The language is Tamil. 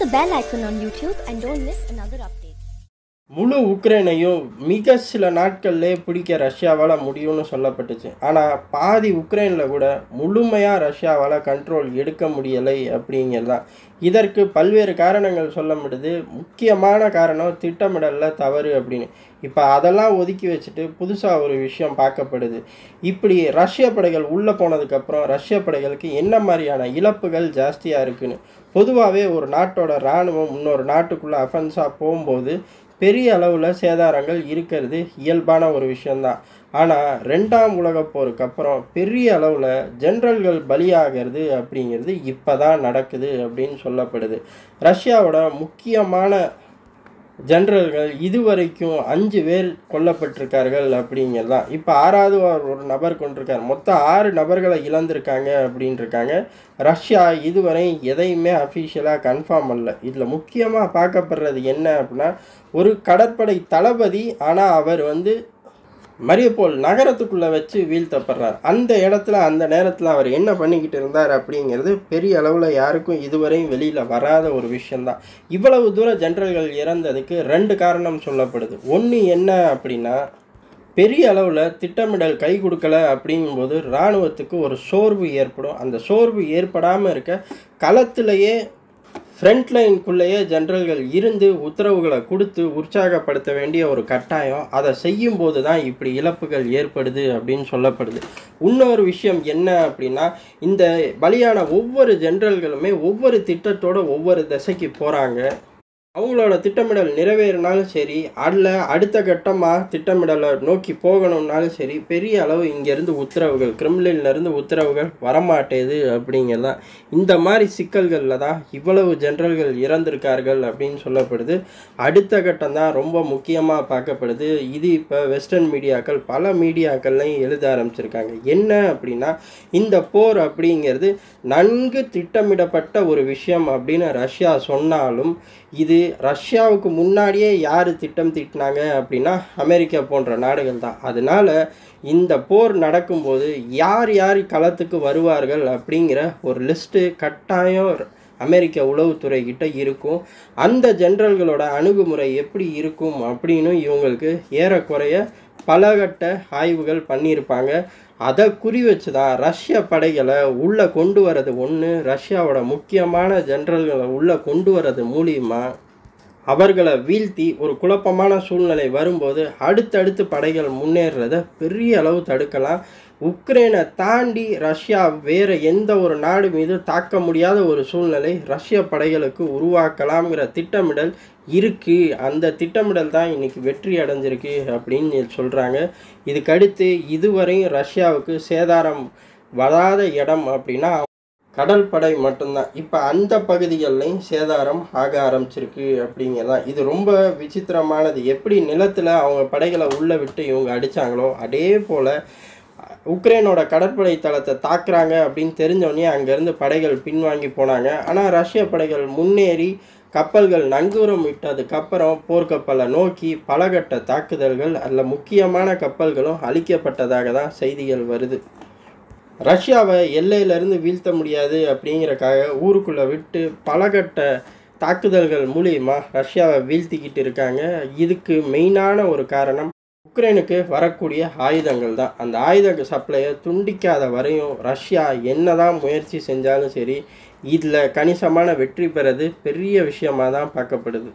the bell icon on YouTube and don't miss another update. முழு உக்ரைனையும் மிக சில நாட்கள்லே பிடிக்க ரஷ்யாவால் முடியும்னு சொல்லப்பட்டுச்சு. ஆனால் பாதி உக்ரைனில் கூட முழுமையாக ரஷ்யாவால் கண்ட்ரோல் எடுக்க முடியலை அப்படிங்கிறதான் இதற்கு பல்வேறு காரணங்கள் சொல்ல முடியுது. முக்கியமான காரணம் திட்டமிடலில் தவறு அப்படின்னு. இப்போ அதெல்லாம் ஒதுக்கி வச்சுட்டு புதுசாக ஒரு விஷயம் பார்க்கப்படுது. இப்படி ரஷ்ய படைகள் உள்ளே போனதுக்கப்புறம் ரஷ்ய படைகளுக்கு என்ன மாதிரியான இழப்புகள் ஜாஸ்தியாக இருக்குன்னு. பொதுவாகவே ஒரு நாட்டோட இராணுவம் இன்னொரு நாட்டுக்குள்ளே அஃபென்ஸாக போகும்போது பெரிய அளவில் சேதாரங்கள் இருக்கிறது இயல்பான ஒரு விஷயந்தான் ஆனால் ரெண்டாம் உலகப் போருக்கு அப்புறம் பெரிய அளவில் ஜென்ரல்கள் பலியாகிறது அப்படிங்கிறது இப்போ தான் நடக்குது அப்படின்னு சொல்லப்படுது. ரஷ்யாவோட முக்கியமான ஜென்ரல்கள் இதுவரைக்கும் அஞ்சு பேர் கொல்லப்பட்டிருக்கார்கள் அப்படிங்கிறது. தான் இப்போ ஆறாவது ஒரு நபர் கொண்டிருக்கார். மொத்தம் ஆறு நபர்களை இழந்திருக்காங்க அப்படின்ட்டுருக்காங்க ரஷ்யா இதுவரை எதையுமே அஃபிஷியலாக கன்ஃபார்ம் பண்ணல இதில் முக்கியமாக பார்க்கப்படுறது என்ன அப்படின்னா ஒரு கடற்படை தளபதி ஆனால் அவர் வந்து மரியப்போல் நகரத்துக்குள்ளே வச்சு வீழ்த்தப்படுறார் அந்த இடத்துல அந்த நேரத்தில் அவர் என்ன பண்ணிக்கிட்டு இருந்தார் அப்படிங்கிறது பெரிய அளவில் யாருக்கும் இதுவரையும் வெளியில் வராத ஒரு விஷயந்தான் இவ்வளவு தூரம் ஜென்ரல்கள் இறந்ததுக்கு ரெண்டு காரணம் சொல்லப்படுது. ஒன்று என்ன அப்படின்னா பெரிய அளவில் திட்டமிடல் கை கொடுக்கல அப்படிங்கும்போது இராணுவத்துக்கு ஒரு சோர்வு ஏற்படும். அந்த சோர்வு ஏற்படாமல் இருக்க களத்திலேயே ஃப்ரண்ட் லைனுக்குள்ளேயே ஜென்ரல்கள் இருந்து உத்தரவுகளை கொடுத்து உற்சாகப்படுத்த வேண்டிய ஒரு கட்டாயம். அதை செய்யும்போது தான் இப்படி இழப்புகள் ஏற்படுது அப்படின்னு சொல்லப்படுது. இன்னொரு விஷயம் என்ன அப்படின்னா இந்த பலியான ஒவ்வொரு ஜென்ரல்களுமே ஒவ்வொரு திட்டத்தோட ஒவ்வொரு திசைக்கு போகிறாங்க அவங்களோட திட்டமிடல் நிறைவேறினாலும் சரி அதில் அடுத்த கட்டமாக திட்டமிடலை நோக்கி போகணும்னாலும் சரி பெரிய அளவு இங்கேருந்து உத்தரவுகள் கிரிம்லின்லேருந்து உத்தரவுகள் வரமாட்டேது அப்படிங்கிறதான் இந்த மாதிரி சிக்கல்களில் தான் இவ்வளவு ஜென்ரல்கள் இறந்திருக்கார்கள் அப்படின்னு சொல்லப்படுது. அடுத்த கட்டம் தான் ரொம்ப முக்கியமாக பார்க்கப்படுது. இது இப்போ வெஸ்டர்ன் மீடியாக்கள் பல மீடியாக்கள்லையும் எழுத ஆரம்பிச்சிருக்காங்க. என்ன அப்படின்னா இந்த போர் அப்படிங்கிறது நன்கு திட்டமிடப்பட்ட ஒரு விஷயம் அப்படின்னு ரஷ்யா சொன்னாலும் இது ரஷ்யாவுக்கு முன்னாடியே யார் திட்டம் தீட்டினாங்க அப்படின்னா அமெரிக்கா போன்ற நாடுகள் தான். அதனால் இந்த போர் நடக்கும்போது யார் யார் களத்துக்கு வருவார்கள் அப்படிங்கிற ஒரு லிஸ்ட்டு கட்டாயம் அமெரிக்க உளவுத்துறை கிட்ட இருக்கும். அந்த ஜென்ரல்களோட அணுகுமுறை எப்படி இருக்கும் அப்படின்னு இவங்களுக்கு ஏறக்குறைய பலகட்ட ஆய்வுகள் பண்ணியிருப்பாங்க. அதை குறி வச்சு தான் ரஷ்ய படைகளை உள்ளே கொண்டு வரது ஒன்று ரஷ்யாவோட முக்கியமான ஜென்ரல்களை உள்ளே கொண்டு வரது மூலியமாக அவர்களை வீழ்த்தி ஒரு குழப்பமான சூழ்நிலை வரும்போது அடுத்தடுத்து படைகள் முன்னேறத பெரிய அளவு தடுக்கலாம். உக்ரைனை தாண்டி ரஷ்யா வேறு எந்த ஒரு நாடு மீது தாக்க முடியாத ஒரு சூழ்நிலை ரஷ்ய படைகளுக்கு உருவாக்கலாம்ங்கிற திட்டமிடல் இருக்குது அந்த திட்டமிடல் தான் இன்றைக்கி வெற்றி அடைஞ்சிருக்கு அப்படின்னு சொல்கிறாங்க இதுக்கடுத்து இதுவரையும் ரஷ்யாவுக்கு சேதாரம் வராத இடம் அப்படின்னா கடல் படை மட்டும்தான். இப்போ அந்த பகுதிகள்லையும் சேதாரம் ஆக ஆரம்பிச்சிருக்கு அப்படிங்கிறதான் இது ரொம்ப விசித்திரமானது. எப்படி நிலத்தில் அவங்க படைகளை உள்ளே விட்டு இவங்க அடித்தாங்களோ அதே போல் உக்ரைனோட கடற்படை தளத்தை தாக்குறாங்க அப்படின்னு தெரிஞ்சோடனே அங்கேருந்து படைகள் பின்வாங்கி போனாங்க. ஆனால் ரஷ்ய படைகள் முன்னேறி கப்பல்கள் நங்கூரம் விட்டதுக்கப்புறம் போர்க்கப்பலை நோக்கி பலகட்ட தாக்குதல்கள் அதில் முக்கியமான கப்பல்களும் அழிக்கப்பட்டதாக தான் செய்திகள் வருது. ரஷ்யாவை எல்லையிலேருந்து வீழ்த்த முடியாது அப்படிங்கிறக்காக ஊருக்குள்ளே விட்டு பலகட்ட தாக்குதல்கள் மூலியமாக ரஷ்யாவை வீழ்த்திக்கிட்டு இருக்காங்க. இதுக்கு மெயினான ஒரு காரணம் உக்ரைனுக்கு வரக்கூடிய ஆயுதங்கள் தான். அந்த ஆயுத சப்ளையை துண்டிக்காத வரையும் ரஷ்யா என்னதான் முயற்சி செஞ்சாலும் சரி இதில் கணிசமான வெற்றி பெறது பெரிய விஷயமாக தான் பார்க்கப்படுது.